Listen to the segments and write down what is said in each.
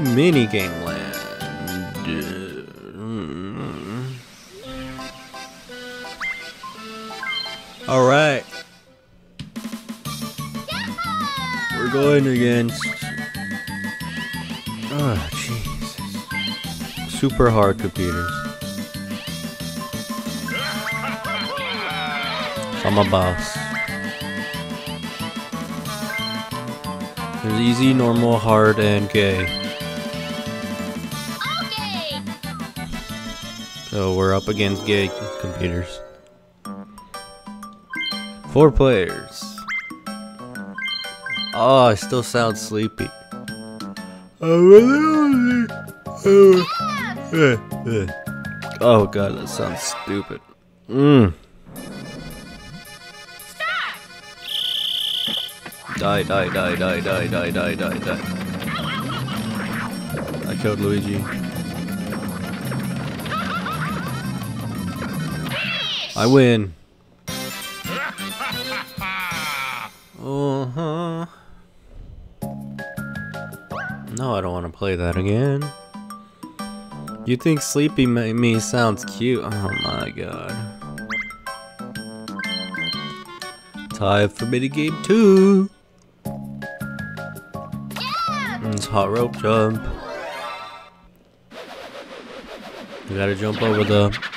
Mini game land. All right. We're going against. Oh, Jesus. Super hard computers. I'm a boss. There's easy, normal, hard, and gay. So we're up against gay computers. Four players. Oh, I still sound sleepy. Oh god, that sounds stupid. Mmm. Die, die, die, die, die, die, die, die, die. I killed Luigi. I win. Uh huh. No, I don't want to play that again. You think Sleepy Me sounds cute? Oh my god. Time for minigame 2. It's hot rope jump. You gotta jump over the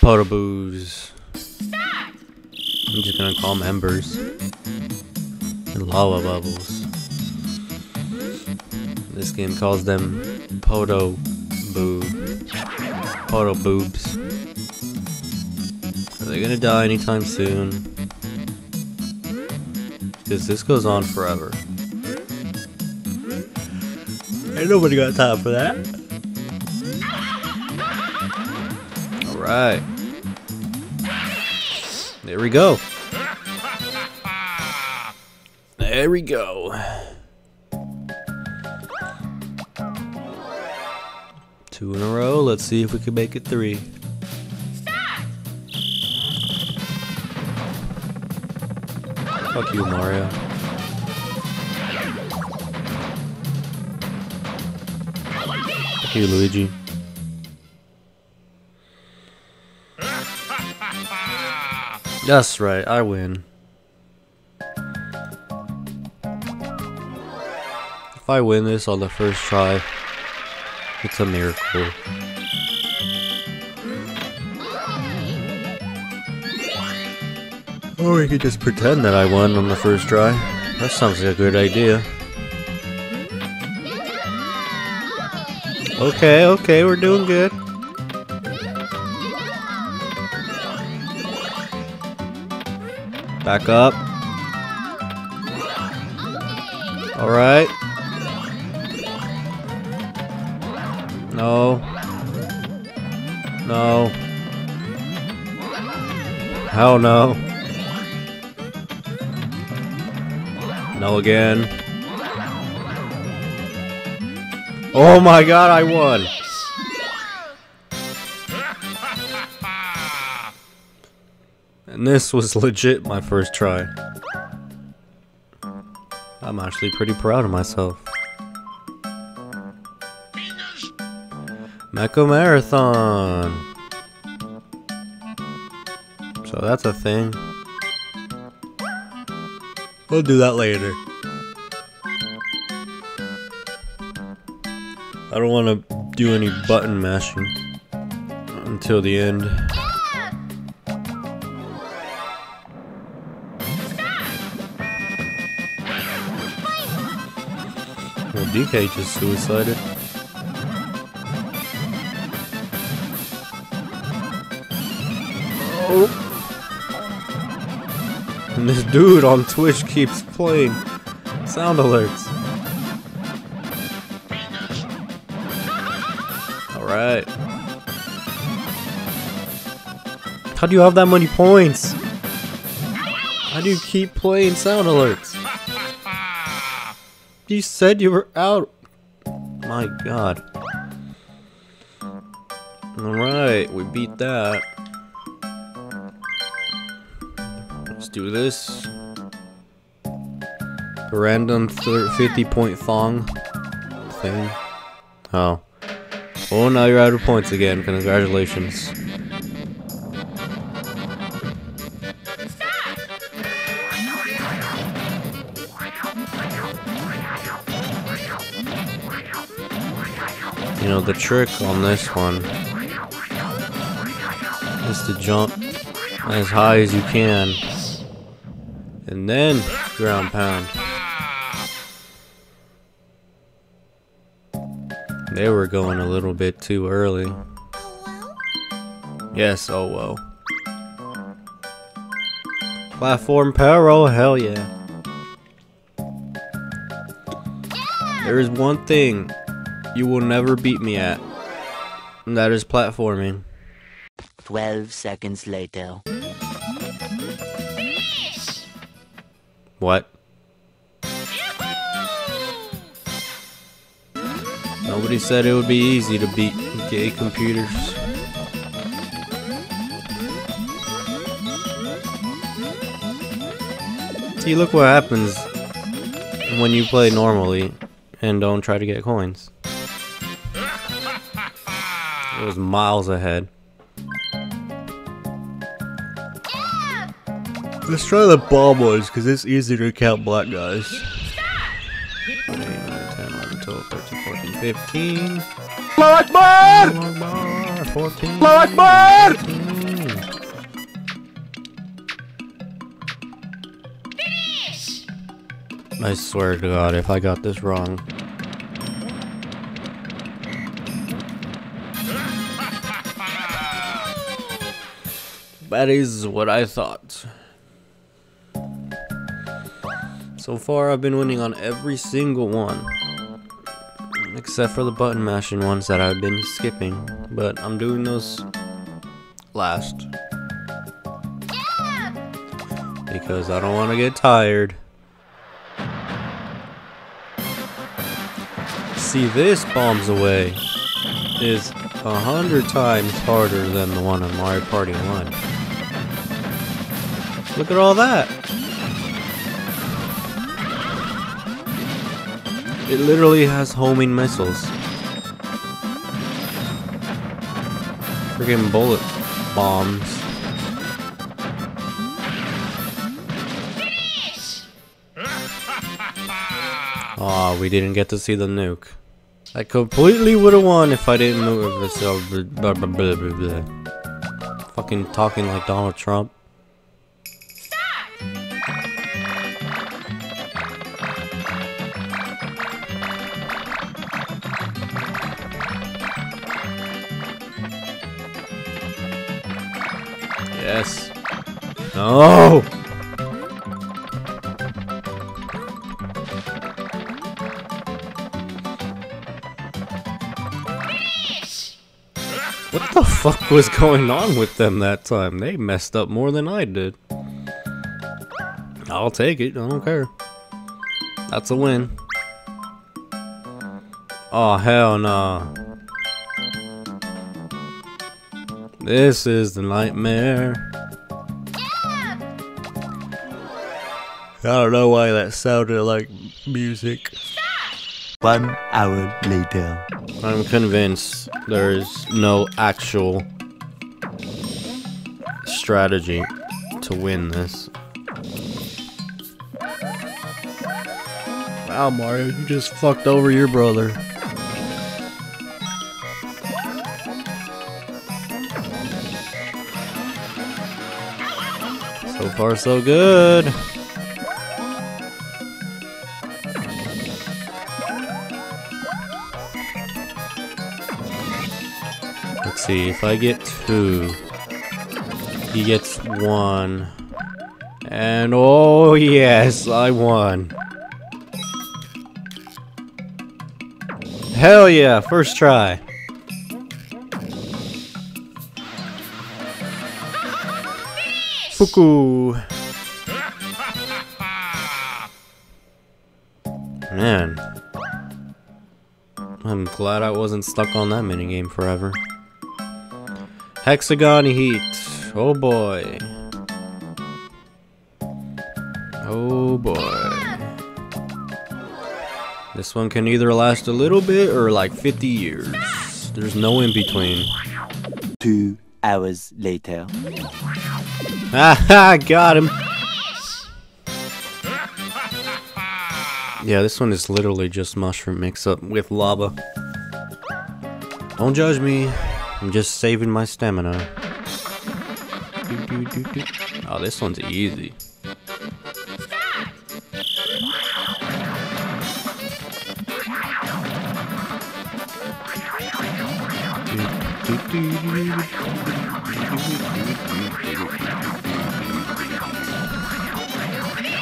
Podoboos. I'm just gonna call them embers. And lava bubbles. This game calls them Poto Boob. Poto Boobs. Are they gonna die anytime soon? Because this goes on forever. Ain't nobody got time for that. Alright. There we go. There we go. Two in a row. Let's see if we can make it three. Fuck you, Mario. Fuck you, Luigi. That's right, I win. If I win this on the first try, it's a miracle. Or we could just pretend that I won on the first try. That sounds like a good idea. Okay, okay, we're doing good. Back up. Alright. No. No. Hell no. No again. Oh my god, I won! And this was legit my first try. I'm actually pretty proud of myself. Mecha Marathon! So that's a thing. We'll do that later. I don't want to do any button mashing until the end. DK just suicided. Oh. And this dude on Twitch keeps playing sound alerts. Alright. How do you have that many points? How do you keep playing sound alerts? You said you were out. My god. Alright, we beat that. Let's do this. Random 50 point thong. thing. Oh. Oh, now you're out of points again. Congratulations. Know, the trick on this one is to jump as high as you can and then ground pound. They were going a little bit too early. Yes, oh well. Platform peril, hell yeah. There is one thing you will never beat me at, and that is platforming. 12 seconds later. What? Nobody said it would be easy to beat gay computers. See, look what happens when you play normally and don't try to get coins. It was miles ahead. Let's try the bomb ones because it's easier to count black guys. 8, 9, 10, 11, 12, 13, 14, 15. Allahu Akbar! Allahu Akbar, 14. Allahu Akbar! 15. I swear to God, if I got this wrong. That is what I thought. So far, I've been winning on every single one. Except for the button mashing ones that I've been skipping. But I'm doing those last. Because I don't want to get tired. See, this bombs away is a hundred times harder than the one on Mario Party 1. Look at all that! It literally has homing missiles. Freaking bullet bombs. Aw, we didn't get to see the nuke. I completely would have won if I didn't move uh, blah. Fucking talking like Donald Trump. Yes. No! What the fuck was going on with them that time? They messed up more than I did. I'll take it, I don't care. That's a win. Oh, hell no. This is the nightmare. I don't know why that sounded like music. One hour later. I'm convinced there's no actual strategy to win this. Wow, Mario, you just fucked over your brother. Far, so good. Let's see, if I get two, he gets one. And oh yes, I won. Hell yeah, first try. Fuku. Man. I'm glad I wasn't stuck on that minigame forever. Hexagon Heat. Oh boy. Oh boy. This one can either last a little bit or like 50 years. There's no in between. Two hours later. Ah, got him. Yeah, this one is literally just mushroom mix up with lava. Don't judge me. I'm just saving my stamina. Oh, this one's easy.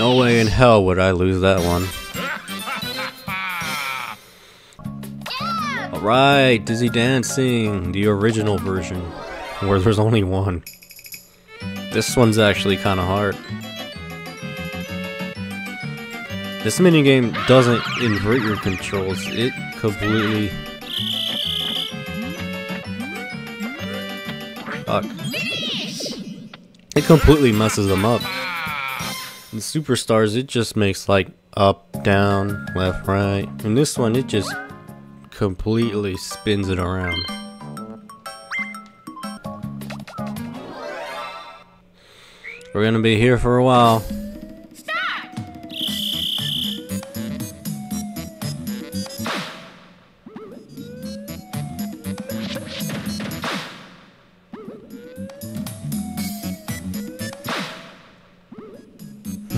No way in hell would I lose that one. Alright, Dizzy Dancing, the original version, where there's only one. This one's actually kind of hard. This minigame doesn't invert your controls, it completely... Fuck. It completely messes them up. In Superstars, it just makes like up, down, left, right. And this one, it just completely spins it around. We're gonna be here for a while.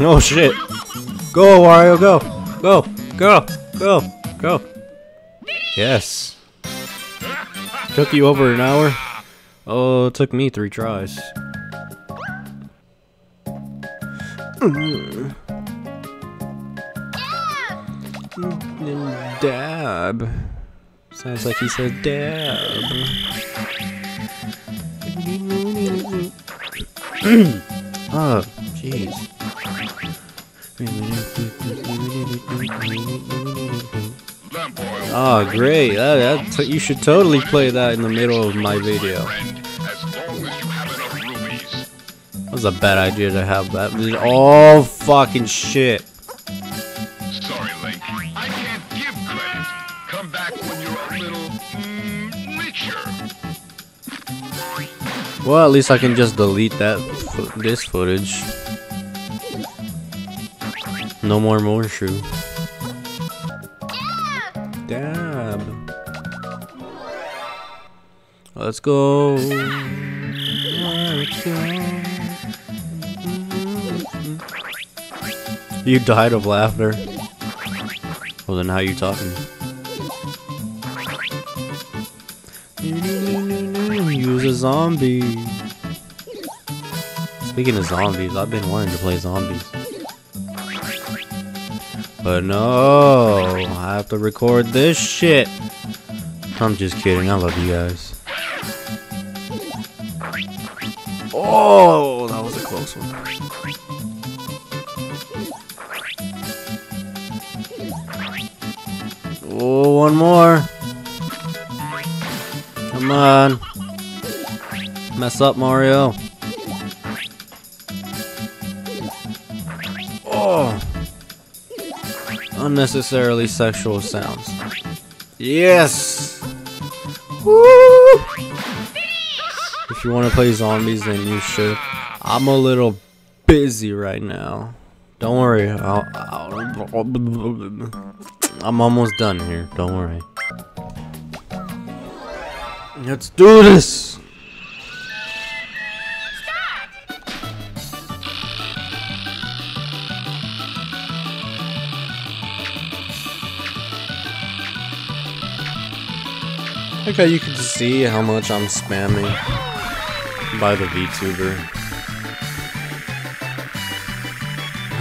Oh shit! Go, Wario, go! Go! Go! Go! Go! Yes. Took you over an hour? Oh, it took me three tries. Dab. Sounds like he said dab. oh, jeez. Oh, great. That, that you should totally play that in the middle of my video. That was a bad idea to have that. Oh, fucking shit. Sorry, Link. I can't give credit. Come back when you're a little mm, richer. Well, at least I can just delete that this footage. No more Morshu. Dab. Let's go. Let's go. You died of laughter. Well, then how are you talking? Use a zombie. Speaking of zombies, I've been wanting to play zombies. But no, I have to record this shit. I'm just kidding, I love you guys. Oh, that was a close one. Oh, one more. Come on. Mess up, Mario. Unnecessarily sexual sounds. Yes! Woo! If you want to play zombies, then you should. I'm a little busy right now. Don't worry. I'll, I'll, I'm almost done here. Don't worry. Let's do this! Like how you can see how much I'm spamming by the VTuber.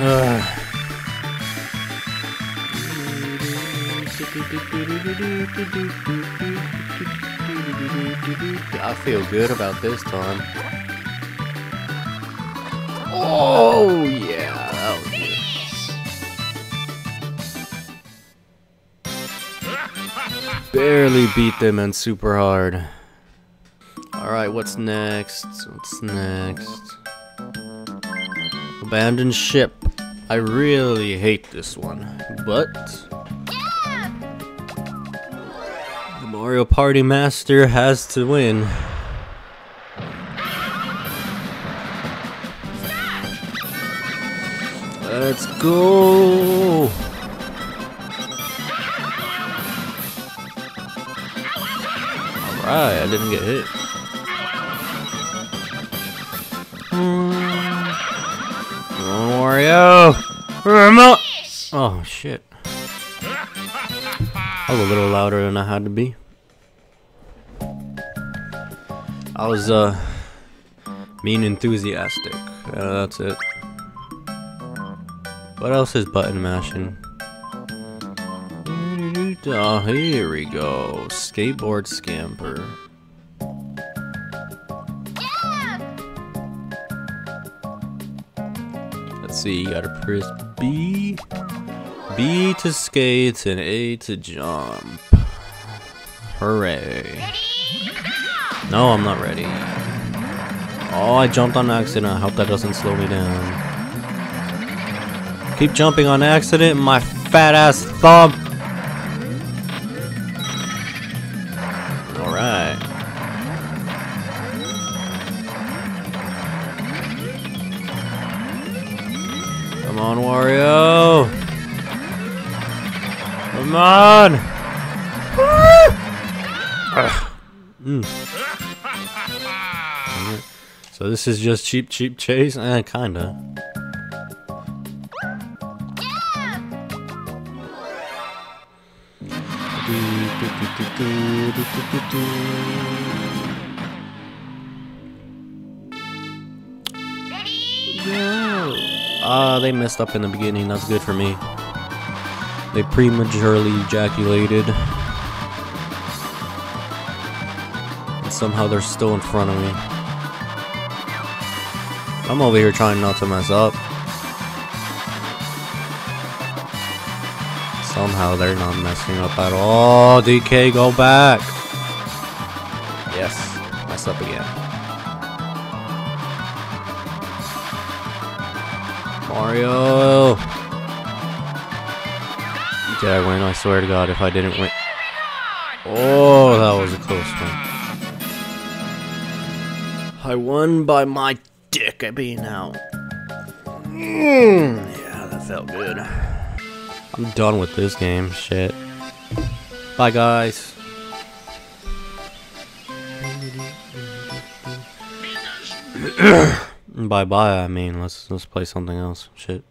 I feel good about this time. Oh yeah, Barely beat them and super hard. Alright, what's next? What's next? Abandoned ship. I really hate this one, but the Mario Party Master has to win. Let's go! Alright, I didn't get hit. On, Wario! Remote! Oh, shit. I was a little louder than I had to be. I was, uh, being enthusiastic. Uh, that's it. What else is button mashing? Oh, here we go. Skateboard scamper. Yeah! Let's see, you gotta press B. B to skate and A to jump. Hooray. No, I'm not ready. Oh, I jumped on accident. I hope that doesn't slow me down. Keep jumping on accident, my fat ass thumb. On, Wario. Come on. Ugh. Mm. So this is just Cheep, Cheep Chase? Eh, kinda. Ah, they messed up in the beginning. That's good for me. They prematurely ejaculated. And somehow they're still in front of me. I'm over here trying not to mess up. Somehow they're not messing up at all. DK, go back. Mario. Did I win? I swear to God, if I didn't win. Oh, that was a close one. I won by my dick being out. Mm, yeah, that felt good. I'm done with this game. Shit. Bye, guys. bye bye. I mean, let's let's play something else. Shit.